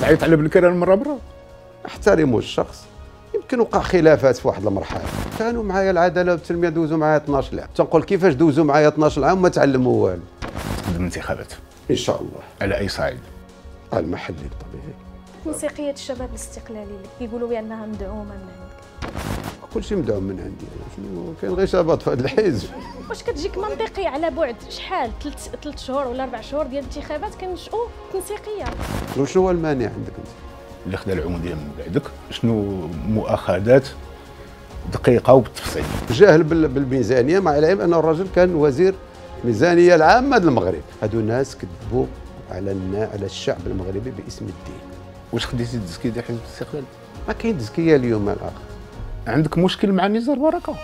نعيط على بالكران مره مره احترموا الشخص. يمكن وقع خلافات في واحد المرحلة. كانوا معايا العدالة والتنميه دوزوا معايا 12 عام تنقول كيفاش دوزوا معايا 12 عام وما تعلموا والو. تقدم انتخابات إن شاء الله. على أي صعيد؟ المحلي بالطبيعي موسيقية الشباب الاستقلالي اللي كيقولوا بأنها مدعومة من كل شيء مدعوم من عندي. شنو كاين غير شباب في هذا الحزب واش كتجيك منطقي على بعد شحال؟ ثلاث ثلاث شهور ولا أربع شهور ديال الانتخابات كنشئوا تنسيقية. وشنو هو المانع عندك أنت؟ اللي خدا العموديه من بعدك. شنو مؤاخذات دقيقة وبالتفصيل. جاهل بال- بالميزانية مع العلم أن الرجل كان وزير الميزانية العامة للمغرب هادو ناس كذبوا على النا على الشعب المغربي باسم الدين. واش خديتي التزكيه ديال حزب الاستقلال ما كاين تزكية اليوم الآخر. عندك مشكل مع نزار بركه